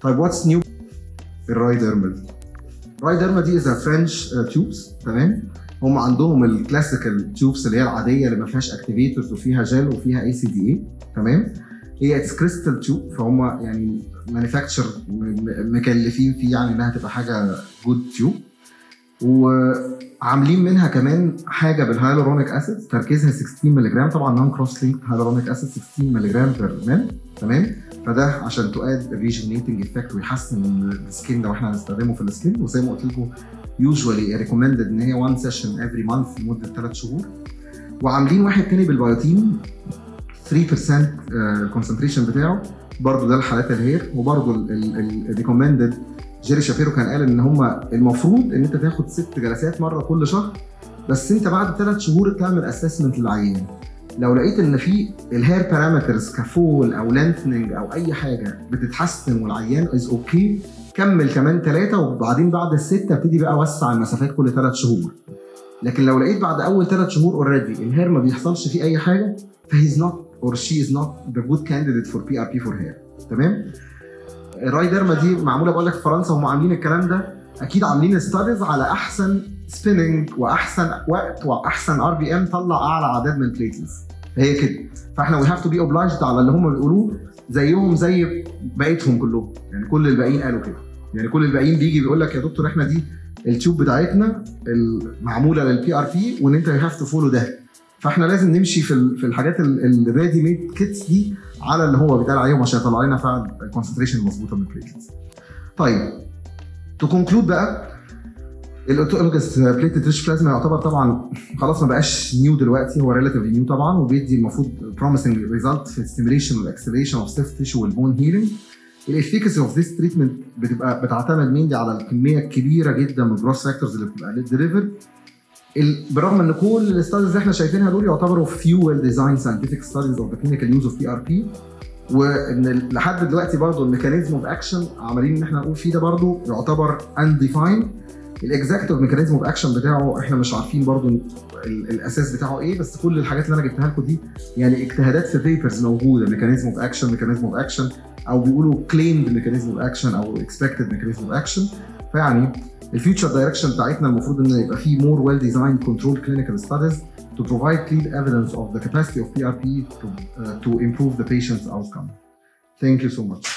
طيب واتس نيو الرايدرما دي الرايدرما دي از فرنش تيوبس تمام؟ هم عندهم ال classical tubes اللي هي العادية اللي ما فيهاش activators وفيها جل وفيها ACD-A تمام؟ هي it's crystal tube فهم يعني manufacture مكلفين فيه يعني إنها تبقى حاجة good tube وعاملين منها كمان حاجة بال hyaluronic acid تركيزها 16 مللي جرام طبعا non cross link hyaluronic acid 16 مللي جرام per ml تمام؟ فده عشان تأدي ال rejuvenating effect ويحسن ال skin لو إحنا هنستخدمه في ال skin. وزي ما قلت لكم usually recommended إن هي 1 session every month لمدة 3 شهور. وعاملين واحد تاني بالبيوتين 3% ال concentration بتاعه. برضه ده لحالات ال hair وبرضه ال recommended Jerry Shapiro كان قال إن هم المفروض إن أنت تاخد ست جلسات مرة كل شهر بس أنت بعد ثلاث شهور تعمل assessment للعيان. لو لقيت إن في ال hair parameters ك fall أو lengthening أو أي حاجة بتتحسن والعيان is okay كمل كمان ثلاثة وبعدين بعد الستة ابتدي بقى أوسع المسافات كل ثلاث شهور. لكن لو لقيت بعد أول ثلاث شهور already ال hair ما بيحصلش فيه أي حاجة ف he's not or she is not the good candidate for PRP for hair تمام؟ ال Rai Derma دي معمولة بقول لك في فرنسا هم عاملين الكلام ده. أكيد عاملين studies على أحسن spinning وأحسن وقت وأحسن RPM طلع أعلى عدد من ال platelets هي كده. فإحنا we have to be obliged على اللي هم بيقولوه زيهم زي بقيتهم كلهم. يعني كل الباقيين قالوا كده. يعني كل الباقيين بيجي بيقول لك يا دكتور إحنا دي ال tube بتاعتنا المعمولة لل PRP وإن أنت have to follow ده. فاحنا لازم نمشي في في الحاجات ال ready made kits دي على اللي هو بيتقال عليهم عشان يطلع لنا فعلا ال concentration المظبوطه من ال platelets. طيب to conclude بقى ال autologous platelet rich plasma يعتبر طبعا خلاص ما بقاش new دلوقتي هو relatively new طبعا وبيدي المفروض promising result في الستيميليشن والاكسلريشن اوف سيف تيشو والبون هيلينج الافيكاسي اوف ذيس تريتمنت بتبقى بتعتمد مين على الكمية الكبيرة جدا من ال growth factors اللي بتبقى delivered بالرغم إن كل ال studies اللي إحنا شايفينها دول يعتبروا few well design scientific studies of the clinical use of PRP وان لحد دلوقتي برضه ال mechanism of action عمالين إن إحنا نقول فيه ده برضه يعتبر undefined ال exact mechanism of action بتاعه إحنا مش عارفين برضه الأساس بتاعه إيه بس كل الحاجات اللي أنا جبتها لكم دي يعني اجتهادات في papers موجودة. mechanism of action mechanism of action أو بيقولوا claimed mechanism of action أو expected mechanism of action فيعني الفيوتشر دايركشن بتاعتنا المفروض ان يبقى في more well designed controlled clinical studies to provide clear evidence of the capacity of PRP to, uh, to improve the patient's outcome. Thank you so much.